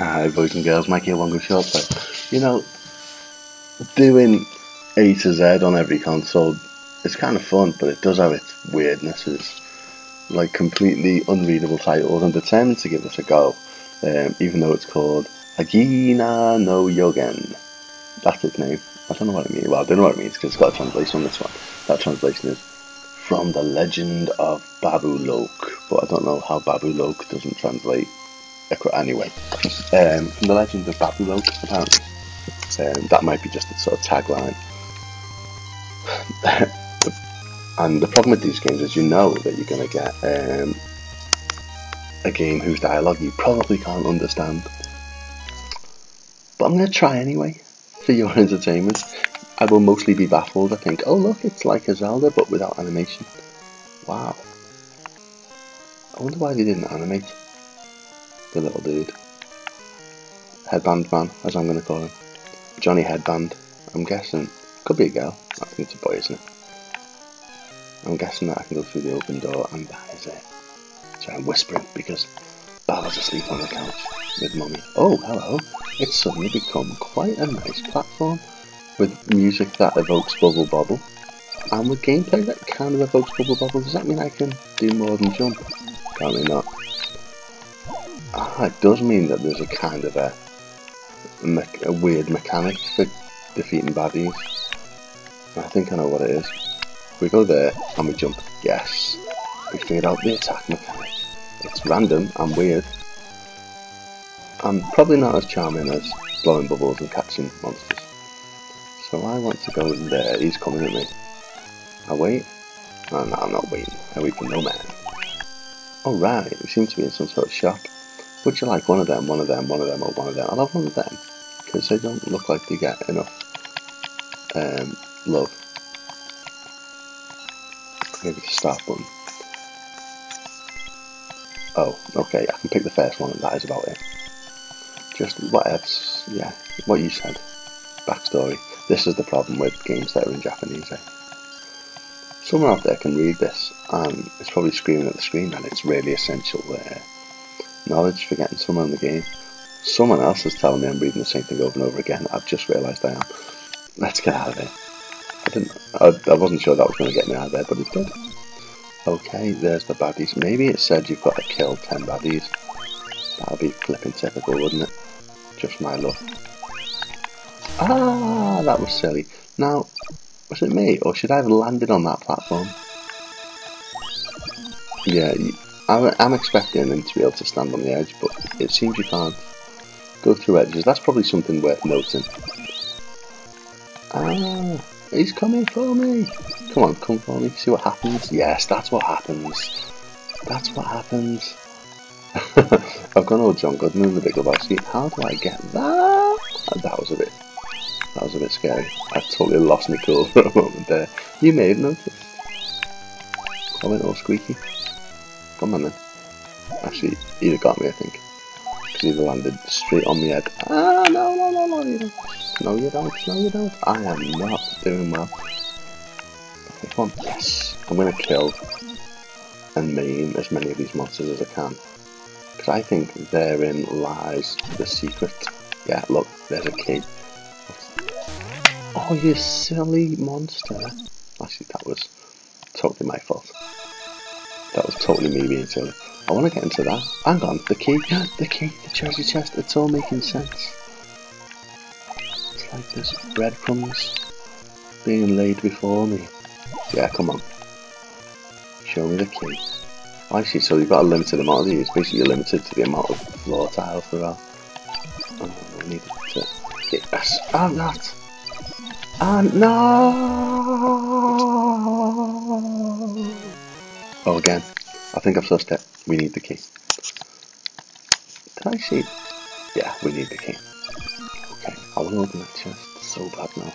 Hi, boys and girls. Mikey One Go Short. But you know, doing A to Z on every console, it's kind of fun, but it does have its weirdnesses, like completely unreadable titles. And determined to give this a go, um, even though it's called Agina no Yogen. That's its name. I don't know what it means. Well, I don't know what it means because it's got a translation on this one. That translation is from the legend of Babu Lok, but I don't know how Babu Lok doesn't translate anyway. Um, from the legend of Babu Lok, apparently. Um, that might be just a sort of tagline. and the problem with these games is you know that you're going to get um, a game whose dialogue you probably can't understand. But I'm going to try anyway, for your entertainment. I will mostly be baffled. I think, oh look, it's like a Zelda, but without animation. Wow. I wonder why they didn't animate the little dude. Headband man, as I'm going to call him. Johnny Headband. I'm guessing. Could be a girl. I think it's a boy, isn't it? I'm guessing that I can go through the open door and that is it. So I'm whispering because Baba's asleep on the couch with Mummy. Oh, hello. It's suddenly become quite a nice platform with music that evokes Bubble Bobble and with gameplay that kind of evokes Bubble Bobble. Does that mean I can do more than jump? Apparently not. Ah, it does mean that there's a kind of a, a weird mechanic for defeating baddies. I think I know what it is. We go there and we jump. Yes, we figured out the attack mechanic. It's random and weird, and probably not as charming as blowing bubbles and catching monsters. So I want to go there. He's coming at me. I wait. Oh, no, I'm not waiting. I wait for no man. Alright, we seem to be in some sort of shop. Would you like one of them, one of them, one of them, or one of them? I'll have one of them, because they don't look like they get enough um, love. Maybe start button. Oh, okay, I can pick the first one, and that is about it. Just what else? Yeah, what you said. Backstory. This is the problem with games that are in Japanese. Eh? Someone out there can read this, and it's probably screaming at the screen, and it's really essential there knowledge for getting someone in the game. Someone else is telling me I'm reading the same thing over and over again. I've just realised I am. Let's get out of here. I didn't. I, I wasn't sure that was going to get me out of there, but it did. Okay, there's the baddies. Maybe it said you've got to kill 10 baddies. That would be flipping typical, wouldn't it? Just my luck. Ah, that was silly. Now, was it me, or should I have landed on that platform? Yeah, I'm, expecting him to be able to stand on the edge, but it seems you can't go through edges. That's probably something worth noting. Ah, he's coming for me. Come on, come for me. See what happens. Yes, that's what happens. That's what happens. I've gone old John Goodman in the Big Lebowski. How do I get that? That was a bit. That was a bit scary. I totally lost cool for a moment there. You may have noticed. Went all squeaky. Come on then. Actually, either got me, I think. Because either landed straight on my head. Ah, no, no, no, no, you don't. No, you don't. No, you don't. I am not doing well. Okay, come on. Yes. I'm going to kill and maim as many of these monsters as I can. Because I think therein lies the secret. Yeah, look, there's a key. Oh, you silly monster. Actually, that was totally my fault. That was totally me being silly. I want to get into that. Hang on, the key, the key, the treasure chest, it's all making sense. It's like there's breadcrumbs being laid before me. Yeah, come on. Show me the key. I see, so you've got a limited amount of these. Basically, you're limited to the amount of floor tiles there are. Oh, I need to... Yes, and that! And no! Oh, again. I think I've sussed it. We need the key. Did I see? Yeah, we need the key. Okay, I want to open that chest so bad now.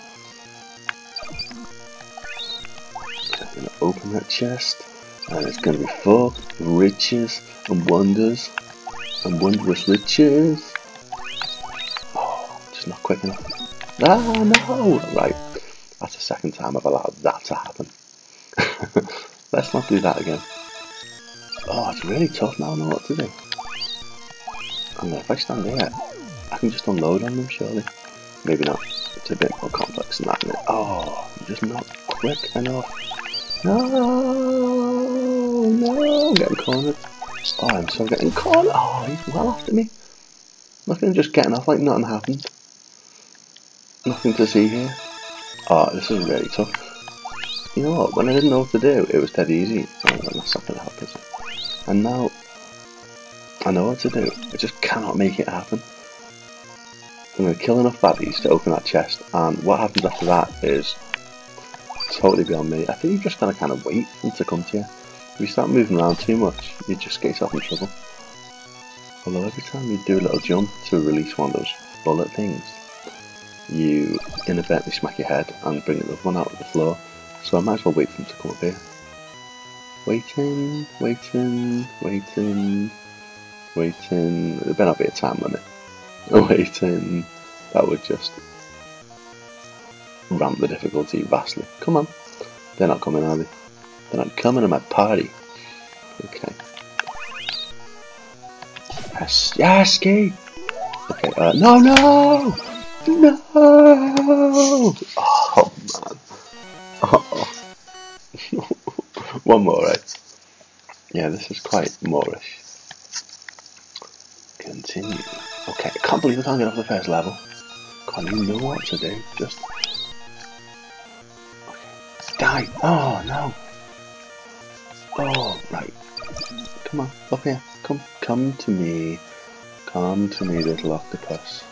I'm going to open that chest, and it's going to be full of riches and wonders and wondrous riches. Oh, just not quick enough. Ah, no! Right, that's the second time I've allowed that to happen. Let's not do that again. Oh, it's really tough now, I know what to do. And if I stand here, I can just unload on them, surely. Maybe not. It's a bit more complex than that. Oh, I'm just not quick enough. No, no, I'm getting cornered. Oh, I'm so getting cornered. Oh, he's well after me. Look at him just getting off like nothing happened. Nothing to see here. Oh, this is really tough. You know what, when I didn't know what to do, it was dead easy. Oh, that's not going to help, is it? And now, I know what to do. I just cannot make it happen. I'm going to kill enough baddies to open that chest, and what happens after that is totally beyond me. I think you've just got to kind of wait for them to come to you. If you start moving around too much, you just get yourself in trouble. Although every time you do a little jump to release one of those bullet things, you inadvertently smack your head and bring another one out of the floor. So I might as well wait for them to come up here. Waiting, waiting, waiting, waiting. There better not be a time limit. Waiting. That would just ramp the difficulty vastly. Come on. They're not coming, are they? They're not coming to my party. Okay. Yes, key. Okay, uh, no, no! No! Oh, One more, right? Yeah, this is quite moreish. Continue. Okay, I can't believe I can't get off the first level. Can't even know what to do. Just. Okay. Die! Oh, no! Oh, right. Come on, up here. Come, come to me. Come to me, little octopus.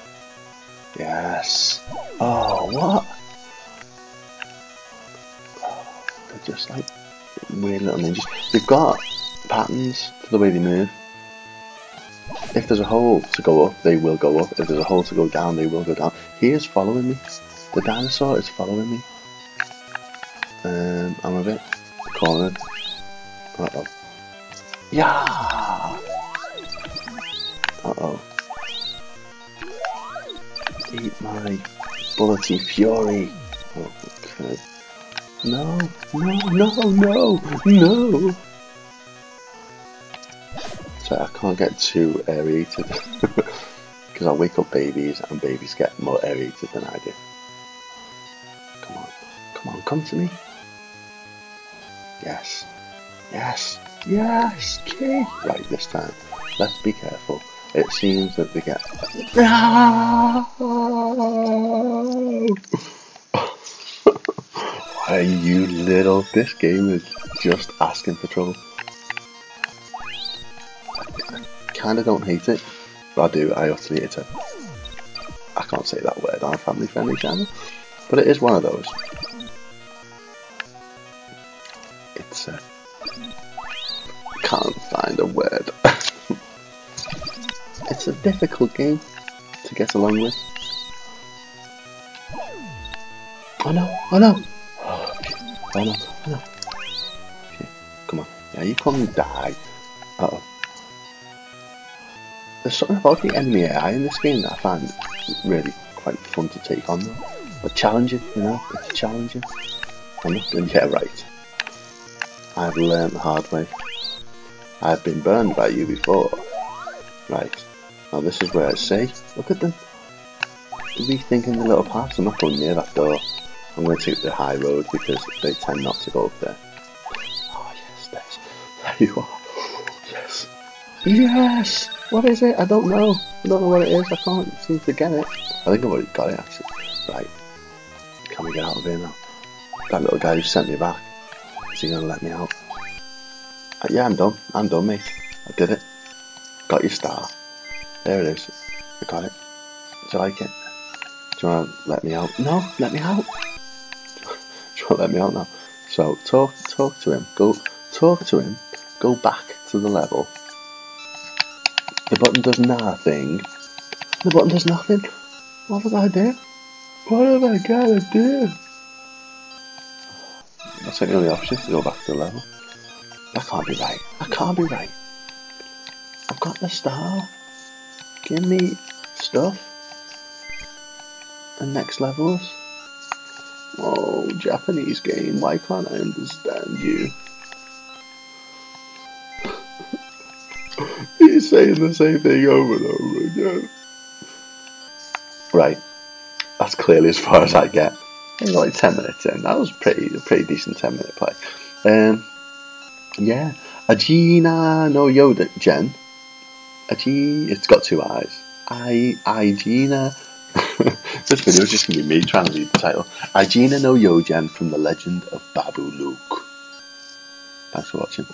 Yes. Oh, what? Oh, they're just like weird little ninjas. They've got patterns to the way they move. If there's a hole to go up, they will go up. If there's a hole to go down, they will go down. He is following me. The dinosaur is following me. Um, I'm a bit cornered. Uh oh. Yeah! Uh oh. Eat my bullety fury. Oh, okay. No, no, no, no, no! So I can't get too aerated. Because I wake up babies and babies get more aerated than I do. Come on, come on, come to me. Yes, yes, yes, key. Right, this time. Let's be careful. It seems that they get. No! Why you little. This game is just asking for trouble. I kinda don't hate it, but I do, I utterly hate it. I can't say that word on a family friendly channel, but it is one of those. It's uh, can't find a word. it's a difficult game to get along with. Oh no, oh no! Okay, come on. Yeah, you come die. Uh oh. There's something about the enemy AI in this game that I find really quite fun to take on though. But challenging, you know, it's challenging. I'm not going to get right. I've learned the hard way. I've been burned by you before. Right. Now this is where I say, look at them. Rethinking the little paths. I'm not going near that door. I'm going to take the high road because they tend not to go up there. Oh yes, there's, there you are. Yes. Yes! What is it? I don't know. I don't know what it is. I can't seem to get it. I think I've already got it actually. Right. Can we get out of here now? That little guy who sent me back. Is he going to let me out? Uh, yeah, I'm done. I'm done, mate. I did it. Got your star. There it is. I got it. Do you like it? Do you want to let me out? No, let me out. To let me out now? So talk, talk to him. Go, talk to him. Go back to the level. The button does nothing. The button does nothing. What have I do? What have I got to do? That's the only option to go back to the level. That can't be right. That can't be right. I've got the star. Give me stuff. And next levels. Oh, Japanese game, why can't I understand you? He's saying the same thing over and over again. Right, that's clearly as far as I get. like ten minutes in. That was pretty a pretty decent ten minute play. Um, yeah, Agina no Yoda Gen. Agi, it's got two eyes. I Igina. this video is just gonna be me trying to read the title. Igina no Yogen from the Legend of Babu Luke. Thanks for watching.